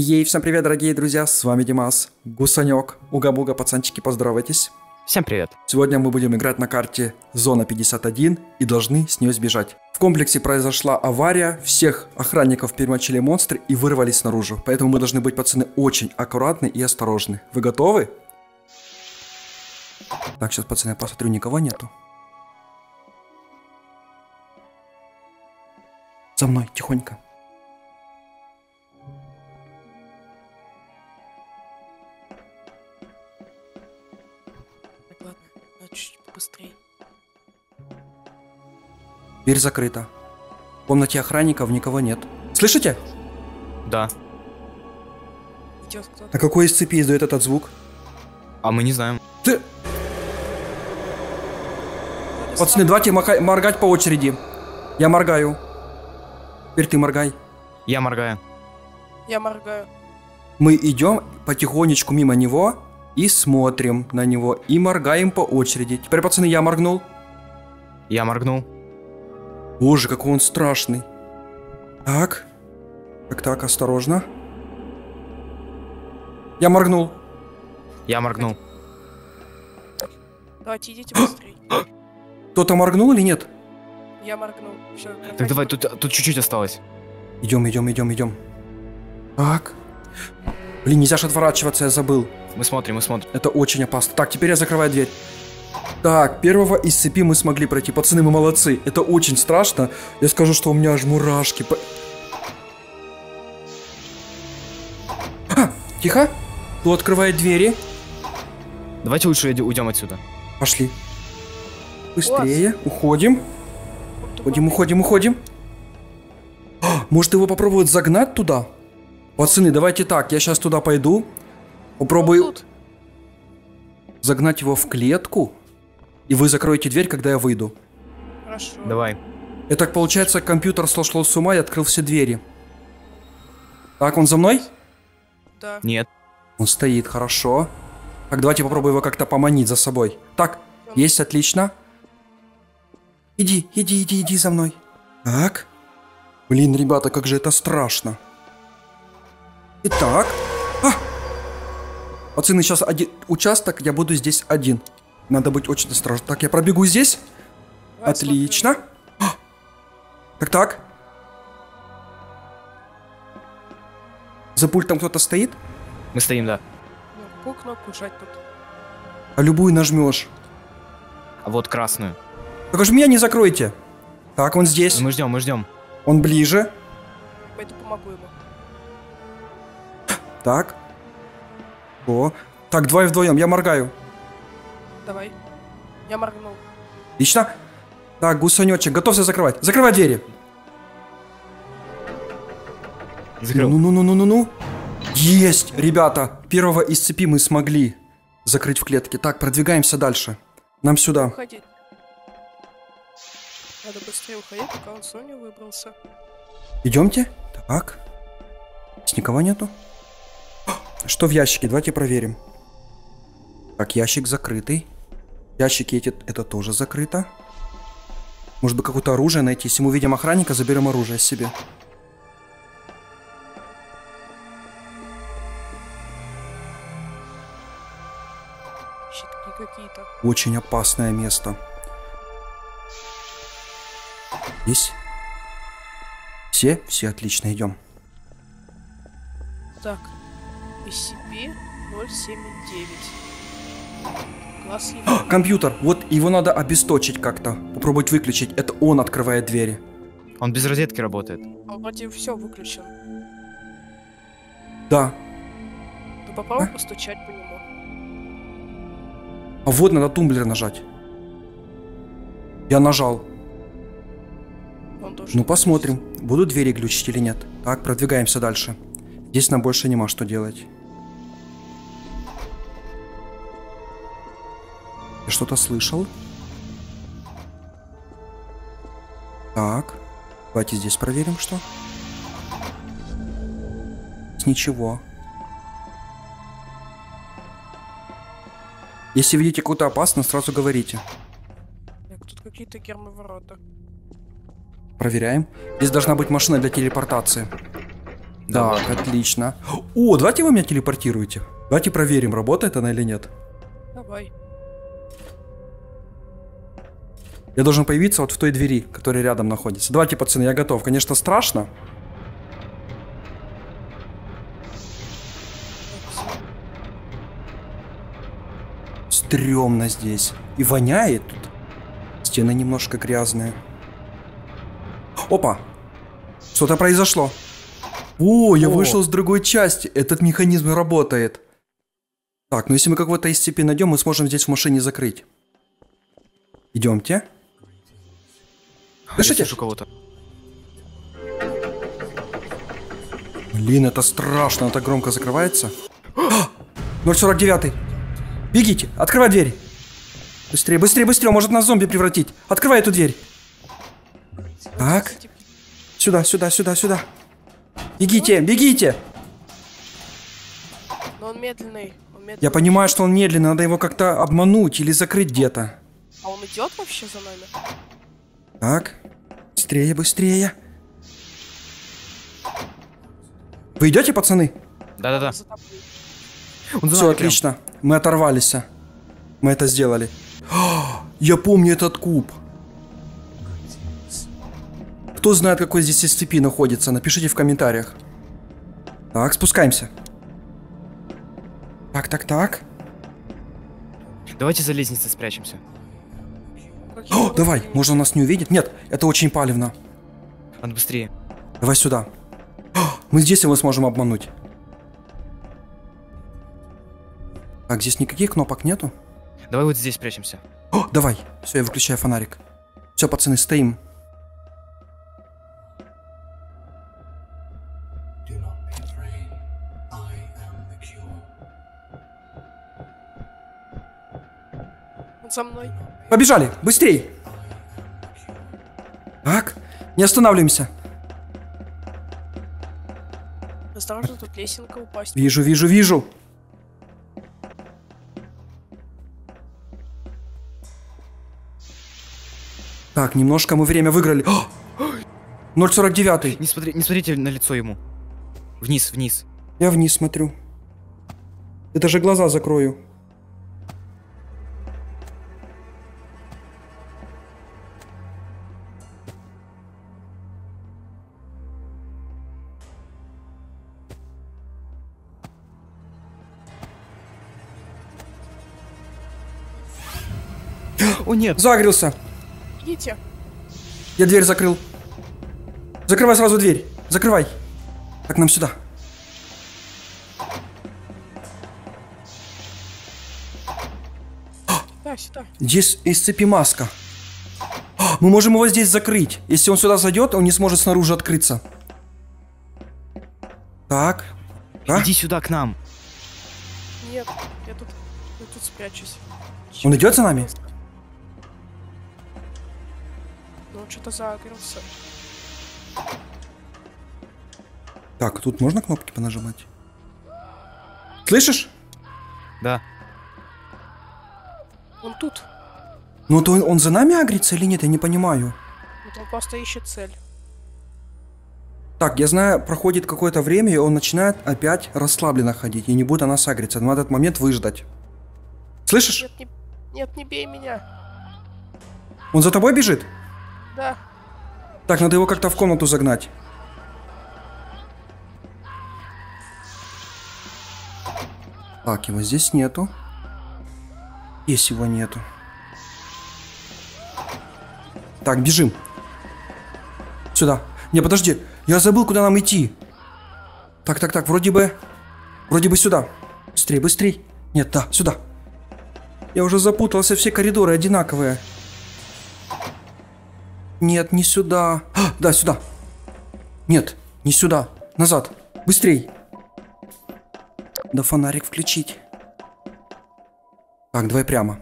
Ей, всем привет, дорогие друзья, с вами Димас, Гусанек, Уга-Буга, пацанчики, поздоровайтесь. Всем привет. Сегодня мы будем играть на карте Зона 51 и должны с нее сбежать. В комплексе произошла авария, всех охранников перемочили монстры и вырвались наружу. Поэтому мы должны быть, пацаны, очень аккуратны и осторожны. Вы готовы? Так, сейчас, пацаны, я посмотрю, никого нету. За мной, тихонько. Побыстрее. Дверь закрыта. В комнате охранников никого нет. Слышите? Да. Идет кто-то. А какой из цепи издает этот звук? А мы не знаем. Ты... Пацаны, давайте маха- моргать по очереди. Я моргаю. Теперь ты моргай. Я моргаю. Я моргаю. Мы идем потихонечку мимо него и смотрим на него. И моргаем по очереди. Теперь, пацаны, я моргнул. Я моргнул. Боже, какой он страшный. Так. Так, так, осторожно. Я моргнул. Я моргнул. Давайте идите быстрее. Кто-то моргнул или нет? Я моргнул. Все, Так давай, тут, тут чуть-чуть осталось. Идем, идем, идем, идем. Так. Блин, нельзя же отворачиваться, я забыл. Мы смотрим, мы смотрим. Это очень опасно. Так, теперь я закрываю дверь. Так, первого из цепи мы смогли пройти. Пацаны, мы молодцы. Это очень страшно. Я скажу, что у меня аж мурашки. по- А, тихо. Кто открывает двери? Давайте лучше уйдем отсюда. Пошли. Быстрее. Уходим. Уходим, уходим, уходим. А, может его попробовать загнать туда? Пацаны, давайте так. Я сейчас туда пойду. Попробую Вот загнать его в клетку. И вы закроете дверь, когда я выйду. Хорошо. Давай. И так получается, компьютер сошел с ума и открыл все двери. Так, он за мной? Да. Нет. Он стоит, хорошо. Так, давайте попробуем его как-то поманить за собой. Так, есть, отлично. Иди, иди, иди, иди за мной. Так. Блин, ребята, как же это страшно. Итак. А! Пацаны, сейчас один участок, я буду здесь один. Надо быть очень осторожным. Так, я пробегу здесь. Давай Отлично. А! Так, так. За пультом кто-то стоит? Мы стоим, да. Ну, какую кнопку жать тут? А любую нажмешь. А вот красную. Только же меня не закройте. Так, он здесь. Мы ждем, мы ждем. Он ближе. Пойду помогу ему. Так. О. Так, двое вдвоем. Я моргаю. Давай. Я моргнул. Отлично. Так, гусанечек, готовься закрывать. Закрывай двери. Закрыл. Ну-ну-ну-ну-ну-ну. Есть, ребята. Первого из цепи мы смогли закрыть в клетке. Так, продвигаемся дальше. Нам сюда. Уходи. Надо быстрее уходить, пока он Соню выбрался. Идемте. Так. Здесь никого нету. Что в ящике? Давайте проверим. Так, ящик закрытый. Ящики эти, это тоже закрыто. Может быть, какое-то оружие найти. Если мы увидим охранника, заберем оружие себе. Щитки какие-то. Очень опасное место. Здесь. Все? Все отлично, идем. Так. SCP 079. Класс его. Компьютер. Вот его надо обесточить как-то. Попробовать выключить. Это он открывает двери. Он без розетки работает. Он вроде все выключил. Да. Ну попробуй А? постучать по нему. А вот надо тумблер нажать. Я нажал. Ну, посмотрим, будут двери глючить или нет. Так, продвигаемся дальше. Здесь нам больше нема что делать. Я что-то слышал? Так, давайте здесь проверим, что. Ничего. Если видите какую-то опасность, сразу говорите. Так, тут какие-то гермоворота. Проверяем. Здесь должна быть машина для телепортации. Да, отлично. О, давайте вы меня телепортируете. Давайте проверим, работает она или нет. Я должен появиться вот в той двери, которая рядом находится. Давайте, пацаны, я готов. Конечно, страшно. Стремно здесь. И воняет тут. Стены немножко грязные. Опа! Что-то произошло. О, я О. вышел с другой части. Этот механизм работает. Так, ну если мы какого-то из цепи найдем, мы сможем здесь в машине закрыть. Идемте. Я Слышите? слышу кого-то. Блин, это страшно, это громко закрывается. 049. Бегите, открывай дверь. Быстрее, быстрее, быстрее, он может нас в зомби превратить. Открывай эту дверь. Так, сюда, сюда, сюда, сюда. Бегите, бегите. Но он медленный. Он медленный. Я понимаю, что он медленный, надо его как-то обмануть или закрыть где-то. А он идет вообще за нами? Так, быстрее, быстрее. Вы идете, пацаны? Да-да-да. Все прям. отлично. Мы оторвались. Мы это сделали. А, Я помню этот куб. Кто знает, какой здесь SCP находится, напишите в комментариях. Так, спускаемся. Так, так, так. Давайте за лестницей спрячемся. О, давай, он нас не увидит? Нет, это очень палевно. Надо быстрее. Давай сюда. О, Мы здесь его сможем обмануть. Так, здесь никаких кнопок нету. Давай вот здесь спрячемся. О, давай. Все, я выключаю фонарик. Все, пацаны, стоим. За мной. Побежали, быстрей. Так, не останавливаемся. Осторожно, тут лесенка упасть. Вижу, вижу, вижу. Так, немножко мы время выиграли. О! 0.49. Не, смотри, не смотрите на лицо ему. Вниз, вниз. Я вниз смотрю. Я даже глаза закрою. О, нет. Загрелся. Идите. Я дверь закрыл. Закрывай сразу дверь. Закрывай. Так, нам сюда. Да, сюда. Здесь из цепи маска. Мы можем его здесь закрыть. Если он сюда зайдет, он не сможет снаружи открыться. Так. А? Иди сюда к нам. Нет, я тут, я тут спрячусь. Он идет за нами? Он что-то загрелся. Так, тут можно кнопки понажимать? Слышишь? Да. Он тут. Ну то он, он за нами агрится или нет, я не понимаю. Вот он просто ищет цель. Так, я знаю, проходит какое-то время, и он начинает опять расслабленно ходить, и не будет о нас агриться. Надо этот момент выждать. Слышишь? Нет, не, нет, не бей меня. Он за тобой бежит? Да. Так, надо его как-то в комнату загнать. Так, его здесь нету. Здесь его нету. Так, бежим. Сюда. Не, подожди. Я забыл, куда нам идти. Так, так, так, вроде бы... Вроде бы сюда. Быстрей, быстрей. Нет, да, сюда. Я уже запутался, все коридоры одинаковые. Нет, не сюда. А, да, сюда. Нет, не сюда. Назад. Быстрей. Да фонарик включить. Так, давай прямо.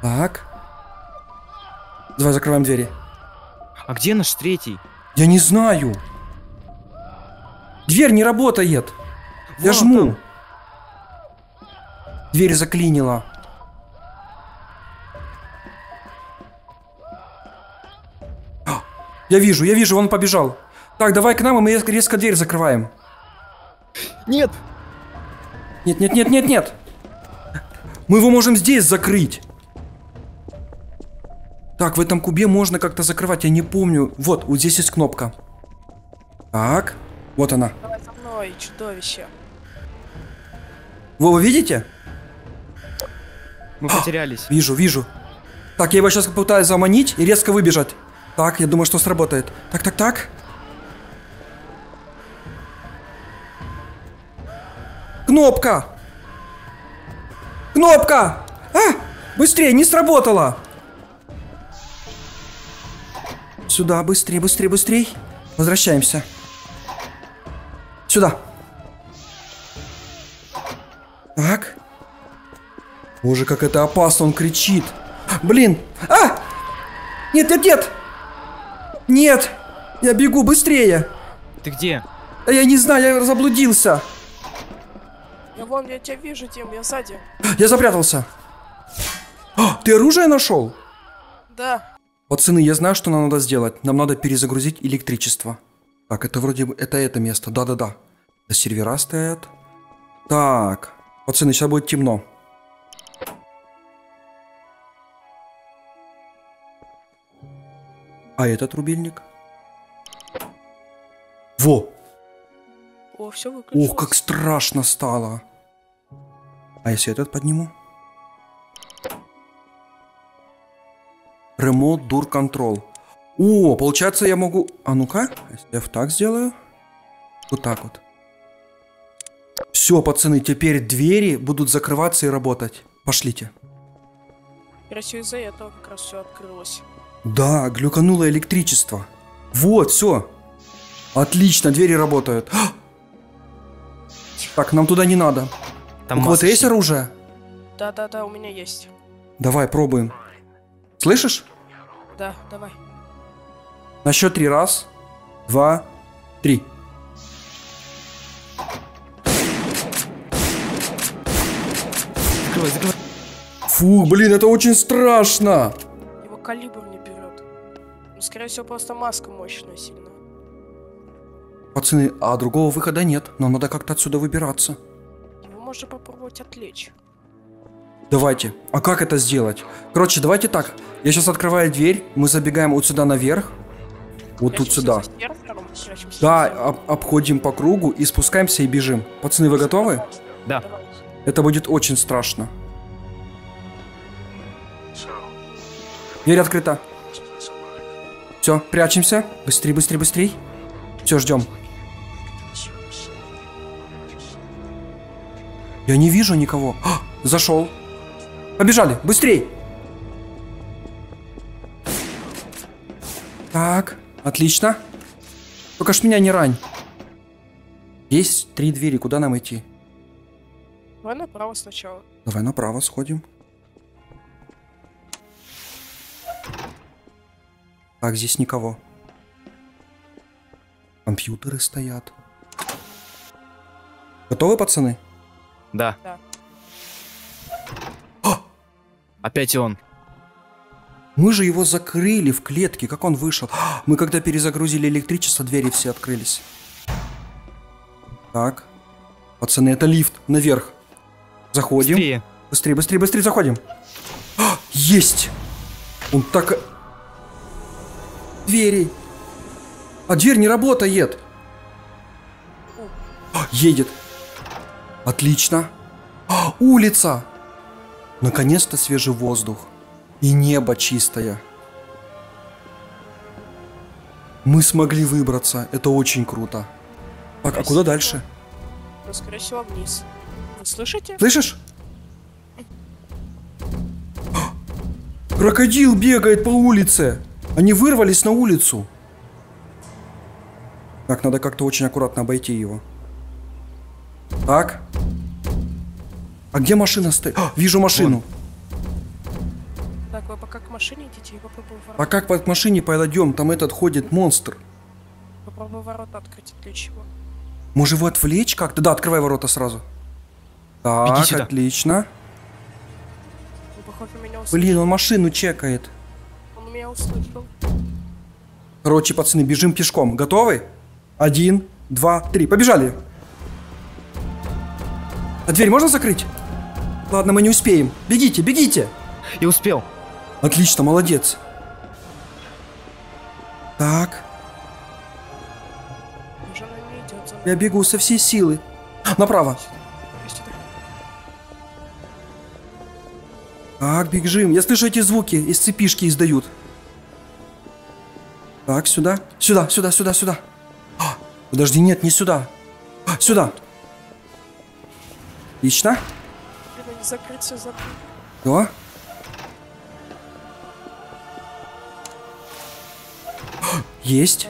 Так. Давай закрываем двери. А где наш третий? Я не знаю. Дверь не работает. Я Вот жму. он. Дверь заклинила. Я вижу, я вижу, он побежал. Так, давай к нам, и мы резко- дверь закрываем. Нет! Нет, нет, нет, нет, нет. Мы его можем здесь закрыть. Так, в этом кубе можно как-то закрывать, я не помню. Вот, вот здесь есть кнопка. Так, вот она. Давай за мной, чудовище. Вы, вы видите? Мы потерялись. Вижу, вижу. Так, я его сейчас попытаюсь заманить и резко выбежать. Так, я думаю, что сработает. Так, так, так. Кнопка! Кнопка! А! Быстрее, не сработало! Сюда, быстрее, быстрее, быстрее. Возвращаемся. Сюда. Так. Боже, как это опасно, он кричит. Блин! А! Нет, нет, нет! Нет! Я бегу быстрее! Ты где? А я не знаю, я заблудился. Я вон, я тебя вижу, Дим, я сзади. Я запрятался. А, ты оружие нашел? Да. Пацаны, я знаю, что нам надо сделать. Нам надо перезагрузить электричество. Так, это вроде бы... Это это место. Да-да-да. Да, сервера стоят. Так. Пацаны, сейчас будет темно. А этот рубильник? Во! О, все выключилось. Ох, как страшно стало. А если этот подниму? Remote Dur Control. О, получается я могу... А ну-ка, если я так сделаю. Вот так вот. Все, пацаны, теперь двери будут закрываться и работать. Пошлите. Всего, из-за этого как раз все открылось. Да, глюкануло электричество. Вот, все. Отлично, двери работают. А! Так, нам туда не надо. Там У кого-то есть оружие? Да-да-да, у меня есть. Давай, пробуем. Слышишь? Да, давай. На счет три. Раз, два, три. Закрывай, закрывай. Фу, блин, это очень страшно. Его калибр скорее всего, просто маска мощная сильно. Пацаны, а другого выхода нет. Нам надо как-то отсюда выбираться. Его можно попробовать отвлечь. Давайте. А как это сделать? Короче, давайте так. Я сейчас открываю дверь, мы забегаем вот сюда наверх. Вот тут сюда. сервером, Да, об- обходим по кругу и спускаемся и бежим. Пацаны, вы готовы? Да. Это будет очень страшно. Дверь открыта. Все, прячемся. Быстрей, быстрей, быстрей. Все, ждем. Я не вижу никого. А, зашел. Побежали, быстрей. Так, отлично. Только ж меня не рань. Есть три двери, куда нам идти? Давай направо сначала. Давай направо сходим. Так, здесь никого. Компьютеры стоят. Готовы, пацаны? Да. Да. Опять он. Мы же его закрыли в клетке. Как он вышел? Мы когда перезагрузили электричество, двери все открылись. Так. Пацаны, это лифт. Наверх. Заходим. Быстрее. Быстрее, быстрее, быстрее заходим. А, Есть! Он так... Двери. А дверь не работает. А, Едет. Отлично. А, Улица. Наконец-то свежий воздух. И небо чистое. Мы смогли выбраться. Это очень круто. Так, а куда дальше? Ну, скорее всего, вниз. Вы слышите? Слышишь? Крокодил бегает по улице. Они вырвались на улицу. Так, надо как-то очень аккуратно обойти его. Так. А где машина стоит? А, вижу машину. Так, вы пока к машине идите и попробуй А ворота. как под к машине пойдем? Там этот ходит монстр. Попробуй ворота открыть, отвлечь его. Может его отвлечь как-то? Да, открывай ворота сразу. Так, отлично. Ну, похоже, меня услышал. Блин, он машину чекает. Услышал. Короче, пацаны, бежим пешком. Готовы? Один, два, три. Побежали. А дверь можно закрыть? Ладно, мы не успеем. Бегите, бегите. И успел. Отлично, молодец. Так, я бегу со всей силы. Направо. Так, бежим. Я слышу эти звуки. Из цепишки издают. Так, сюда. Сюда, сюда, сюда, сюда. А, подожди, нет, не сюда. А, сюда. Отлично. Блин, они закрыть все закрыть. Все. Есть.